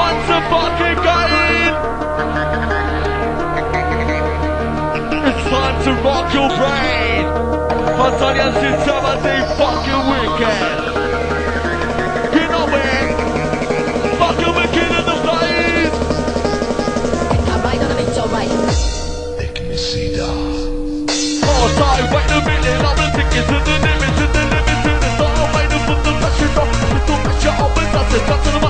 once a fucking game. It's time to rock your brain. Battalions in Saturday fucking weekend. You. Fucking wicked the. I'm on oh, a alright. Wait minute. I'm the tickets and the the the the pressure off. It's all pressure off. It's.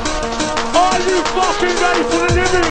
you fucking ready for the living?